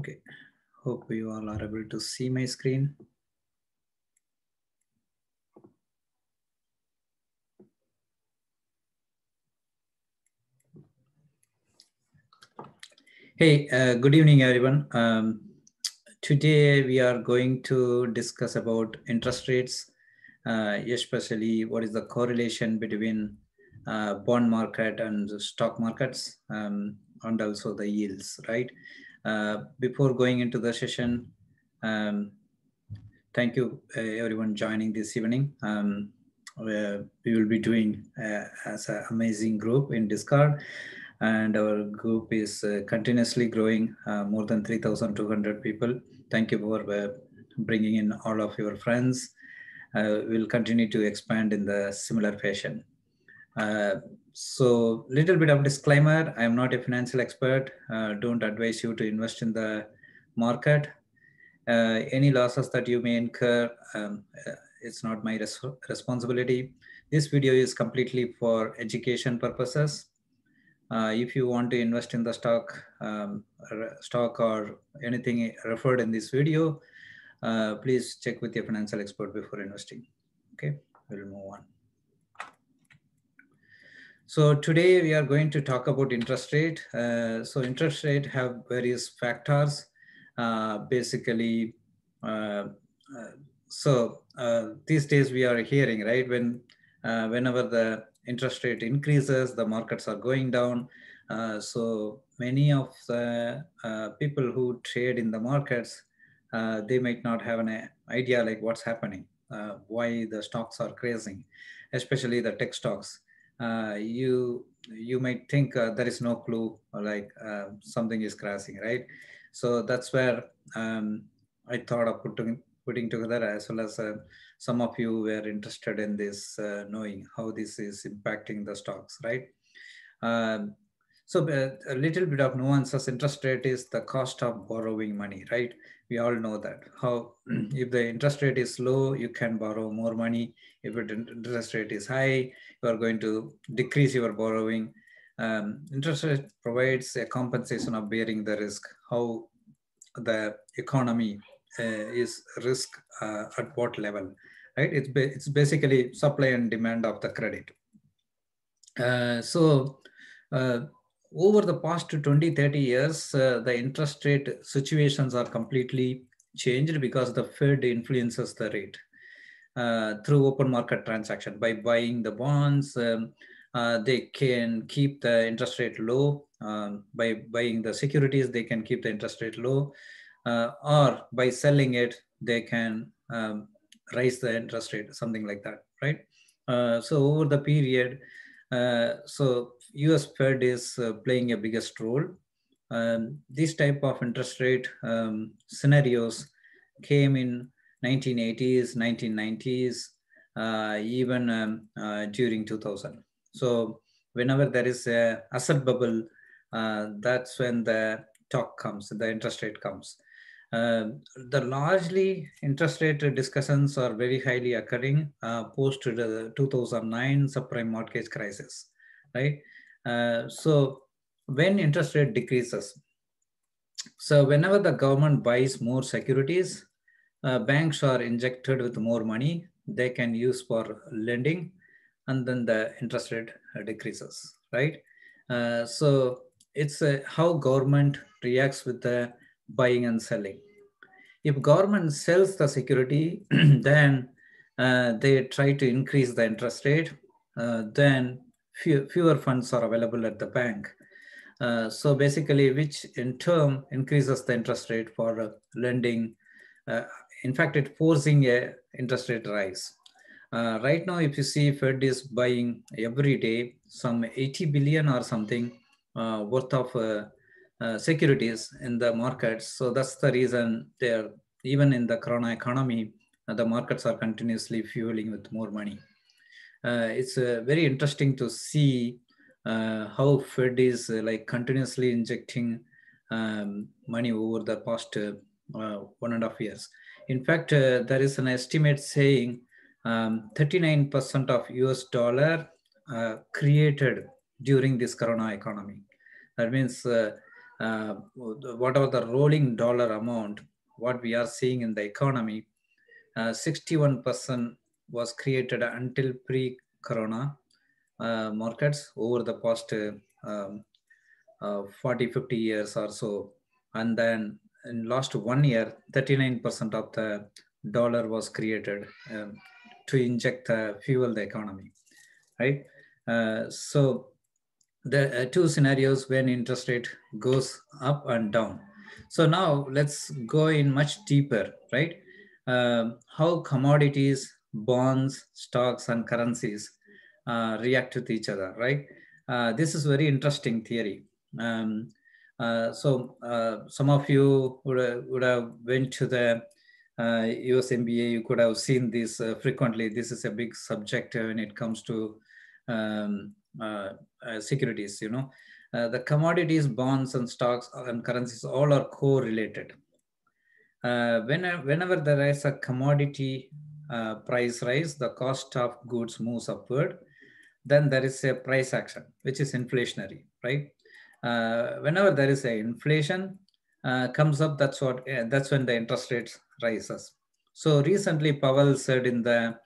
Okay, hope you all are able to see my screen. Hey, uh, good evening, everyone. Um, today we are going to discuss about interest rates, uh, especially what is the correlation between uh, bond market and stock markets, um, and also the yields, right? Uh, before going into the session, um, thank you uh, everyone joining this evening. Um, we will be doing uh, as an amazing group in Discord and our group is uh, continuously growing uh, more than 3200 people. Thank you for uh, bringing in all of your friends. We'll continue to expand in the similar fashion so little bit of disclaimer i am not a financial expert don't advise you to invest in the market any losses that you may incur um, it's not my res responsibility this video is completely for education purposes uh, if you want to invest in the stock, um, stock or anything referred in this video, uh, please check with your financial expert before investing. Okay, we'll move on. So today we are going to talk about interest rate. Uh, so interest rate have various factors. Uh, basically, uh, so these days we are hearing right when whenever the interest rate increases, the markets are going down. Uh, so many of the uh, people who trade in the markets, uh, they might not have an idea like what's happening, uh, why the stocks are crazing, especially the tech stocks. Uh, you you might think uh, there is no clue, like something is crashing, right? So that's where um, I thought of putting putting together as well as some of you were interested in this, uh, knowing how this is impacting the stocks, right? So uh, a little bit of nuances, interest rate is the cost of borrowing money, right? We all know that. How if the interest rate is low, you can borrow more money. If the interest rate is high, you are going to decrease your borrowing. Um, interest rate provides a compensation of bearing the risk. How the economy uh, is risk uh, at what level right? It's, ba it's basically supply and demand of the credit. Uh, so uh, over the past 20, 30 years, uh, the interest rate situations are completely changed because the Fed influences the rate uh, through open market transaction. By buying the bonds, um, uh, they can keep the interest rate low. Um, by buying the securities, they can keep the interest rate low. Uh, or by selling it, they can um, raise the interest rate, something like that, right? Uh, so over the period, so US Fed is uh, playing a biggest role. Um, this type of interest rate um, scenarios came in 1980s, 1990s, uh, even um, uh, during 2000. So whenever there is a asset bubble, uh, that's when the talk comes, the interest rate comes. Uh, the largely interest rate discussions are very highly occurring uh, post the 2009 subprime mortgage crisis, right? Uh, so when interest rate decreases, so whenever the government buys more securities, uh, banks are injected with more money they can use for lending, and then the interest rate decreases, right? Uh, so it's how government reacts with the buying and selling. If government sells the security, then uh, they try to increase the interest rate, uh, then few, fewer funds are available at the bank. Uh, so basically, which in turn increases the interest rate for uh, lending. Uh, in fact, it forcing a interest rate rise. Uh, right now, if you see Fed is buying every day some 80 billion or something worth of uh, securities in the markets. So that's the reason they're even in the corona economy, uh, the markets are continuously fueling with more money. Uh, it's uh, very interesting to see uh, how Fed is like continuously injecting um, money over the past one and a half years. In fact, there is an estimate saying 39% um, of US dollar created during this corona economy. That means uh, whatever the rolling dollar amount, what we are seeing in the economy, 61% uh, was created until pre-corona uh, markets over the past um, uh, 40, 50 years or so. And then in last one year, 39% of the dollar was created um, to inject fuel the economy, right? Uh, so the uh, two scenarios when interest rate goes up and down. So now let's go in much deeper, right? Um, how commodities, bonds, stocks, and currencies uh, react with each other, right? Uh, this is very interesting theory. Um, uh, so uh, some of you would, would have went to the US uh, MBA, you could have seen this uh, frequently. This is a big subject when it comes to um, securities, you know. the commodities, bonds, and stocks and currencies all are correlated. When, whenever there is a commodity price rise, the cost of goods moves upward then there is a price action, which is inflationary, right? Uh, whenever there is a inflation uh, comes up, that's what uh, that's when the interest rates rises. So recently, Powell said in the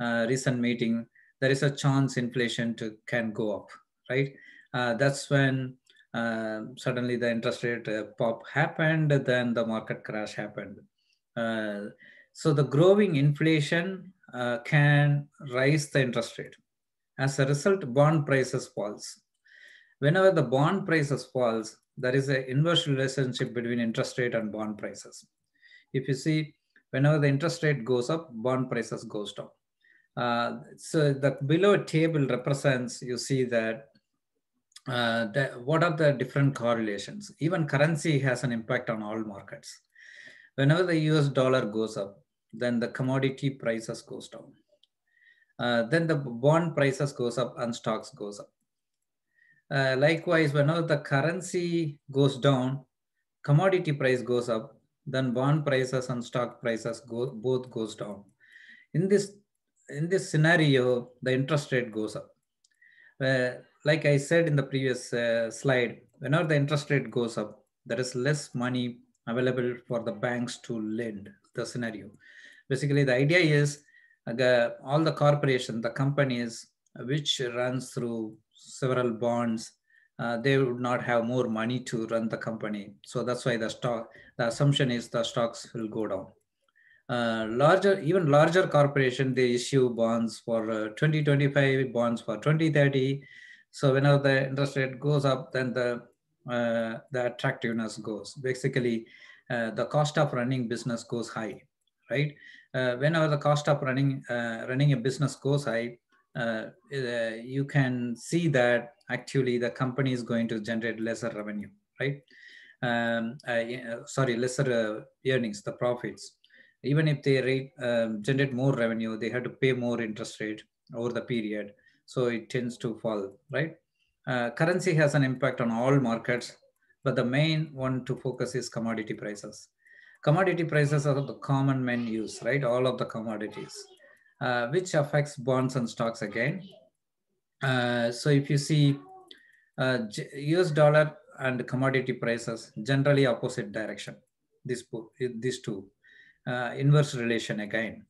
uh, recent meeting, there is a chance inflation to can go up, right? Uh, that's when uh, suddenly the interest rate pop happened, then the market crash happened. so the growing inflation can raise the interest rate. As a result, bond prices falls whenever the bond prices falls, there is an inverse relationship between interest rate and bond prices. If you see, whenever the interest rate goes up, bond prices goes down. Uh, so the below table represents, you see that uh, what are the different correlations? Even currency has an impact on all markets. Whenever the US dollar goes up, then the commodity prices goes down. Uh, then the bond prices goes up and stocks goes up. Uh, likewise, whenever the currency goes down, commodity price goes up, then bond prices and stock prices go, both goes down. In this, in this scenario, the interest rate goes up. Uh, like I said in the previous uh, slide, whenever the interest rate goes up, there is less money available for the banks to lend the scenario. Basically, the idea is uh, all the corporation, the companies which runs through several bonds, uh, they would not have more money to run the company. So that's why the stock, the assumption is the stocks will go down. Uh, larger, even larger corporation, they issue bonds for uh, 2025, bonds for 2030. So whenever the interest rate goes up, then the uh, the attractiveness goes. Basically, uh, the cost of running business goes high, right? Uh, whenever the cost of running running a business goes high, you can see that actually the company is going to generate lesser revenue, right? Um, sorry, lesser earnings, the profits. Even if they rate, um, generate more revenue, they have to pay more interest rate over the period. So it tends to fall, right? Uh, currency has an impact on all markets, but the main one to focus is commodity prices. Commodity prices are the common men use, right? All of the commodities uh, which affects bonds and stocks again. Uh, so if you see uh, US dollar and commodity prices generally opposite direction, this, these two, uh, inverse relation again,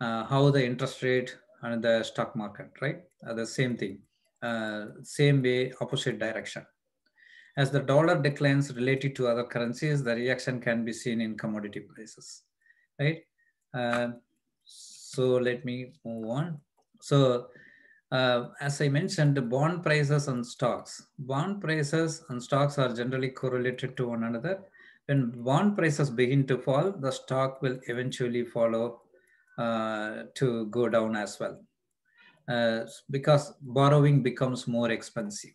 uh, how the interest rate and the stock market, right? the same thing, uh, same way, opposite direction. As the dollar declines related to other currencies, the reaction can be seen in commodity prices, right? Uh, so let me move on. So uh, as I mentioned, the bond prices and stocks. Bond prices and stocks are generally correlated to one another. When bond prices begin to fall, the stock will eventually follow uh, to go down as well. Uh, because borrowing becomes more expensive.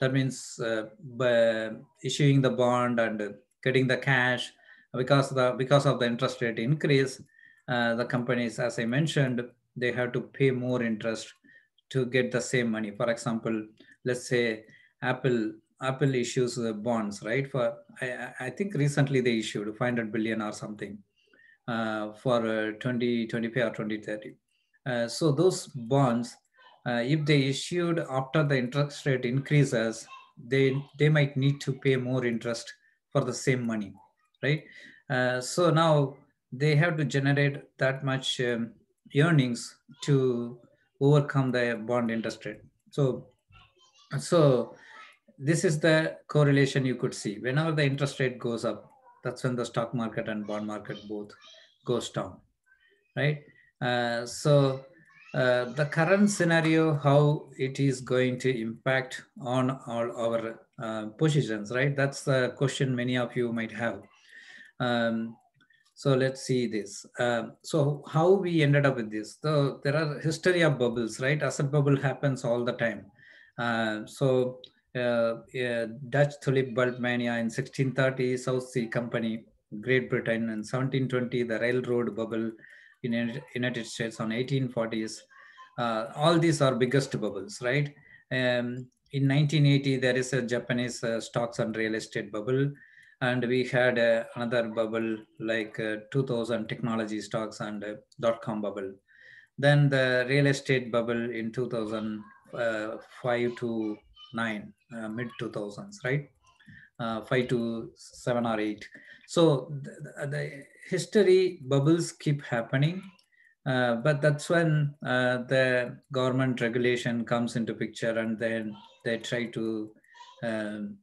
That means uh, issuing the bond and getting the cash, because the because of the interest rate increase, uh, the companies, as I mentioned, they have to pay more interest to get the same money. For example, let's say Apple Apple issues bonds, right? For I, I, think recently they issued 500 billion or something uh, for uh, 2025 or 2030. Uh, so those bonds, uh, if they issued after the interest rate increases, they they might need to pay more interest for the same money, right? Uh, so now they have to generate that much um, earnings to overcome the bond interest rate. So, so this is the correlation you could see. Whenever the interest rate goes up, that's when the stock market and bond market both goes down, right? Uh, so uh, the current scenario, how it is going to impact on all our uh, positions, right? That's the question many of you might have. Um, so let's see this. Uh, so how we ended up with this? So there are history of bubbles, right? Asset bubble happens all the time. Uh, so Dutch tulip bulb mania in 1630, South Sea Company, Great Britain, in 1720, the railroad bubble in United States on 1840s. Uh, all these are biggest bubbles, right? Um, in 1980, there is a Japanese uh, stocks and real estate bubble and we had uh, another bubble like uh, 2000 technology stocks and uh, dot-com bubble then the real estate bubble in 2005 to 9 uh, mid 2000s right uh, 5 to 7 or 8 so the, the history bubbles keep happening uh, but that's when the government regulation comes into picture and then they try to um,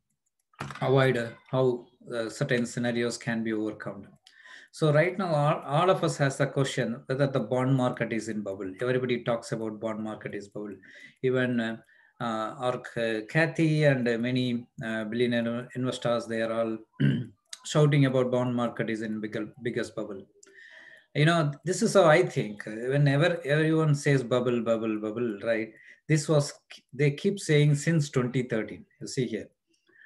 avoid how uh, certain scenarios can be overcome. So right now, all, all of us has the question whether the bond market is in bubble. Everybody talks about bond market is bubble. Even uh, uh, our Cathie and many uh, billionaire investors, they are all shouting about bond market is in biggest bubble. You know, this is how I think. Whenever everyone says bubble, bubble, bubble, right? This was, they keep saying since 2013. You see here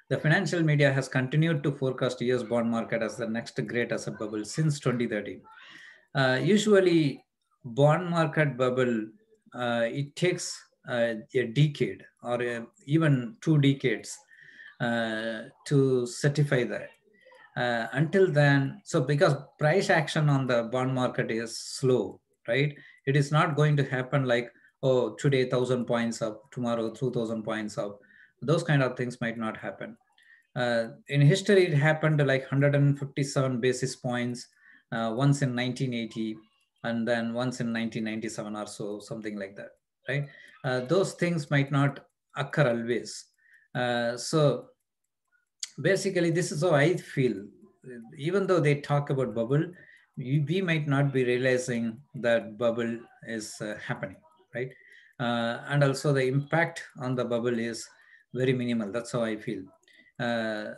the financial media has continued to forecast US bond market as the next great asset bubble since 2013. Uh, usually, bond market bubble, uh, it takes uh, a decade or a, even two decades uh, to certify that. Uh, until then, so because price action on the bond market is slow, right? It is not going to happen like, oh, today 1,000 points up, tomorrow 2,000 points up those kind of things might not happen. Uh, in history, it happened like 157 basis points uh, once in 1980 and then once in 1997 or so, something like that, right? Uh, those things might not occur always. Uh, so basically, this is how I feel. Even though they talk about bubble, we might not be realizing that bubble is uh, happening, right? Uh, and also the impact on the bubble is very minimal. That's how I feel. Uh,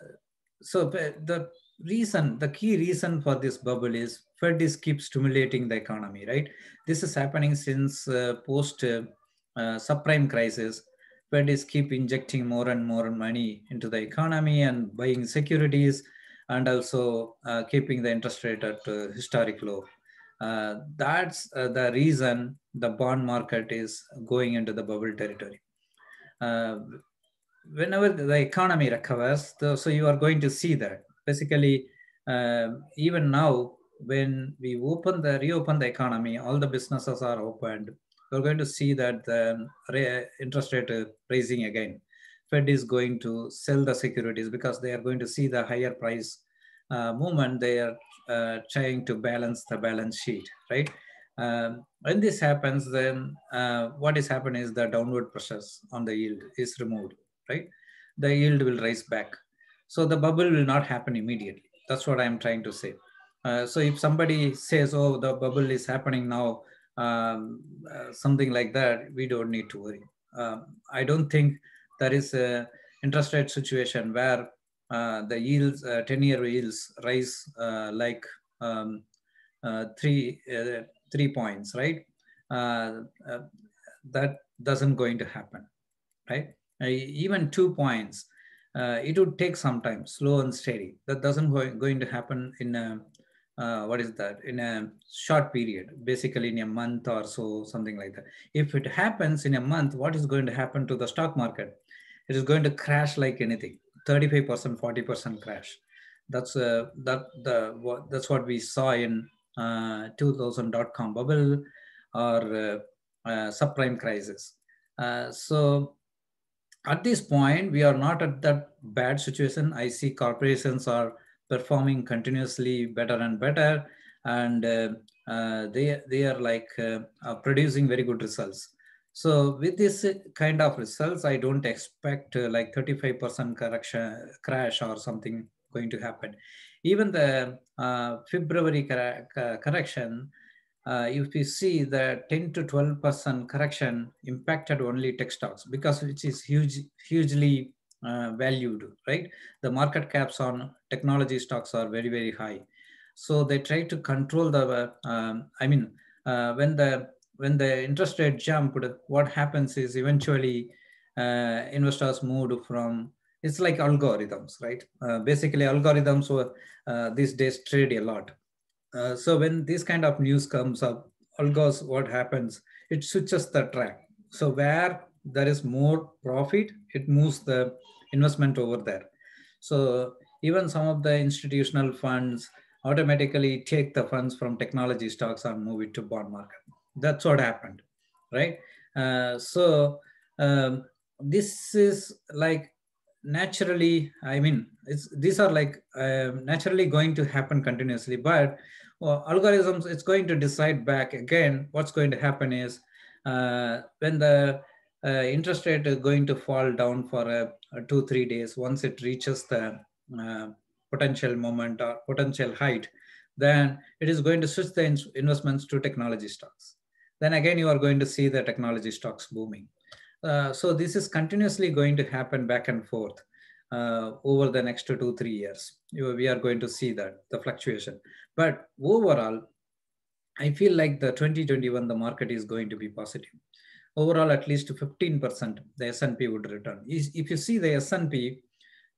so the reason, the key reason for this bubble is Fed is keep stimulating the economy, right? This is happening since post uh, subprime crisis. Fed is keep injecting more and more money into the economy and buying securities and also uh, keeping the interest rate at uh, historic low. Uh, that's the reason the bond market is going into the bubble territory whenever the economy recovers, so you are going to see that. Basically, uh, even now, when we open the reopen the economy, all the businesses are opened. We're going to see that the interest rate is raising again. Fed is going to sell the securities because they are going to see the higher price uh, movement. They are uh, trying to balance the balance sheet, right? Um, when this happens, then uh, what is happening is the downward pressures on the yield is removed right? The yield will rise back. So the bubble will not happen immediately. That's what I'm trying to say. Uh, so if somebody says, oh, the bubble is happening now, um, uh, something like that, we don't need to worry. Um, I don't think there is a interest rate situation where uh, the yields, 10-year uh, yields rise uh, like um, uh, three, three points, right? that doesn't going to happen, right? even two points, it would take some time, slow and steady. That doesn't go, going to happen in a, uh, what is that, in a short period, basically in a month or so, something like that. If it happens in a month, what is going to happen to the stock market? It is going to crash like anything, 35%, 40% crash. That's uh, that the what, that's what we saw in uh, 2000 dot com bubble or uh, uh, subprime crisis. Uh, so at this point, we are not at that bad situation. I see corporations are performing continuously better and better, and uh, uh, they they are like uh, producing very good results. So with this kind of results, I don't expect uh, like 35% correction crash or something going to happen. Even the uh, February cor correction, uh, if you see the 10 to 12% correction impacted only tech stocks because which is huge, hugely uh, valued, right? The market caps on technology stocks are very, very high. So they try to control the, um, I mean, uh, when the when the interest rate jumped, what happens is eventually uh, investors moved from it's like algorithms, right? Uh, basically, algorithms were uh, these days trade a lot. Uh, so when this kind of news comes up, algos, what happens? It switches the track. So where there is more profit, it moves the investment over there. So even some of the institutional funds automatically take the funds from technology stocks and move it to bond market. That's what happened, right? Uh, so um, this is like naturally, I mean, these are like uh, naturally going to happen continuously, but well, algorithms, it's going to decide back again, what's going to happen is uh, when the uh, interest rate is going to fall down for a, a two, three days, once it reaches the uh, potential moment or potential height, then it is going to switch the in investments to technology stocks then again you are going to see the technology stocks booming. Uh, so this is continuously going to happen back and forth uh, over the next two-three years. We are going to see that, the fluctuation. But overall, I feel like the 2021, the market is going to be positive. Overall, at least 15%, the S&P would return. If you see the S&P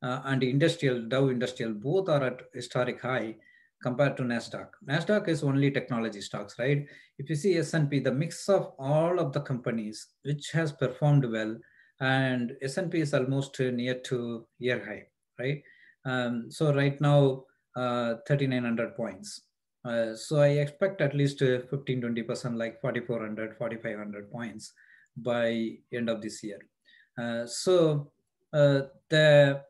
uh, and industrial, Dow Industrial, both are at historic high compared to NASDAQ. NASDAQ is only technology stocks, right? If you see S&P, the mix of all of the companies which has performed well and S&P is almost near to year high, right? Um, so right now, uh, 3,900 points. Uh, so I expect at least 15, 20%, like 4,400, 4,500 points by end of this year. Uh, so uh, the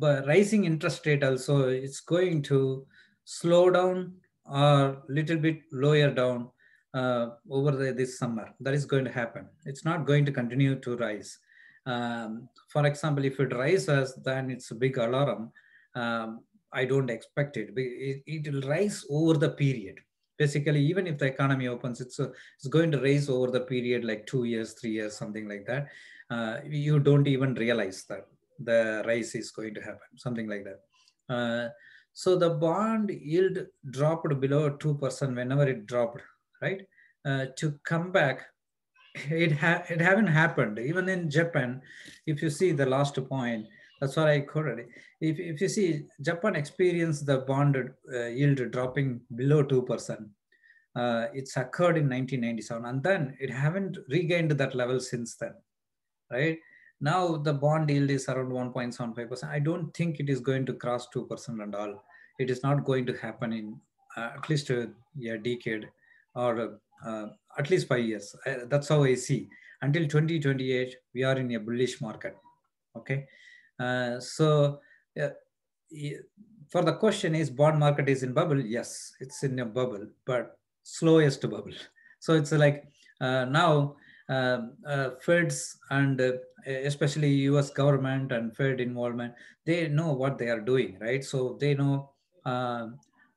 rising interest rate also is going to slow down or little bit lower down uh, over the, this summer. That is going to happen. It's not going to continue to rise. Um, for example, if it rises, then it's a big alarm. Um, I don't expect it. It will rise over the period. Basically, even if the economy opens, it's, a, it's going to rise over the period like two years, three years, something like that. Uh, you don't even realize that the rise is going to happen, something like that. Uh, so the bond yield dropped below 2% whenever it dropped, right? Uh, to come back, it, ha it haven't happened. Even in Japan, if you see the last point, that's what I quoted. If, if you see Japan experienced the bond uh, yield dropping below 2%, uh, it's occurred in 1997 and then it haven't regained that level since then, right? Now the bond yield is around 1.75%. I don't think it is going to cross 2% and all. It is not going to happen in uh, at least a, a decade or uh, at least five years. Uh, that's how I see. Until 2028, we are in a bullish market. Okay. Uh, so for the question is bond market is in bubble? Yes, it's in a bubble, but slowest bubble. So it's like uh, now um, uh, Feds and uh, especially U.S. government and Fed involvement, they know what they are doing, right? So they know uh,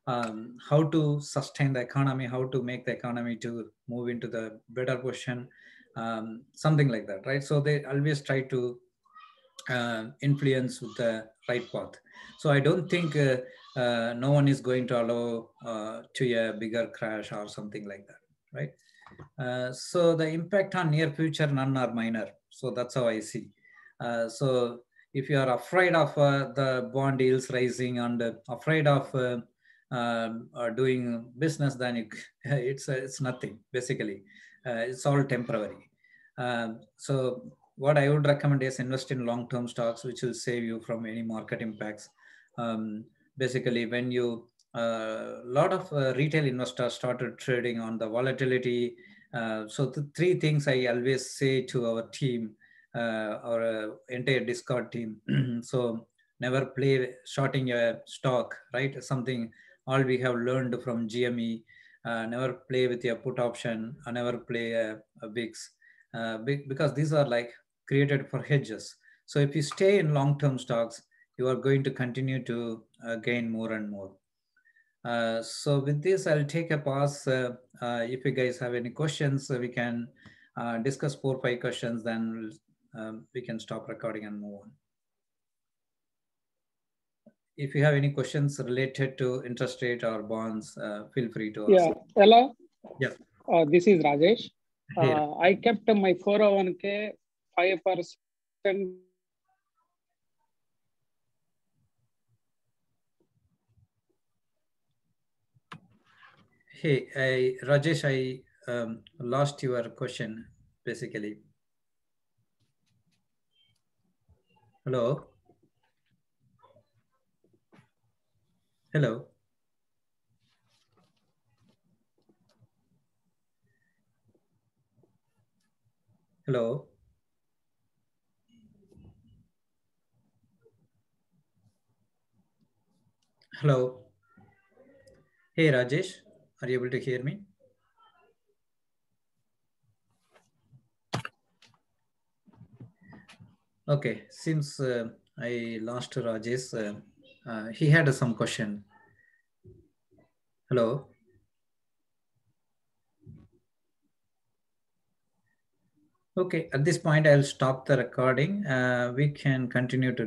um, how to sustain the economy, how to make the economy to move into the better position, um, something like that, right? So they always try to uh, influence with the right path. So I don't think uh, uh, no one is going to allow uh, to a bigger crash or something like that, right? Uh, so the impact on near future, none are minor. So that's how I see. Uh, so if you are afraid of the bond yields rising and afraid of um, doing business, then it, it's, it's nothing, basically. it's all temporary. So what I would recommend is invest in long-term stocks, which will save you from any market impacts. Um, basically, when you a uh, lot of uh, retail investors started trading on the volatility. Uh, so the three things I always say to our team, uh, our uh, entire Discord team. so never play shorting a stock, right? Something all we have learned from GME. Uh, never play with your put option. Never play a, a VIX because these are like created for hedges. So if you stay in long-term stocks, you are going to continue to uh, gain more and more. Uh, so with this, I'll take a pause. Uh, uh, if you guys have any questions, we can discuss four, five questions, then um, we can stop recording and move on. If you have any questions related to interest rate or bonds, feel free to Yeah, hello. Yeah. this is Rajesh. I kept my 401k 5% Hey, I, Rajesh, I um, lost your question, basically. Hello? Hello? Hello? Hello? Hey, Rajesh. Are you able to hear me? Okay, since uh, I lost Rajesh, uh, uh, he had some question. Hello? Okay, at this point, I'll stop the recording. Uh, we can continue to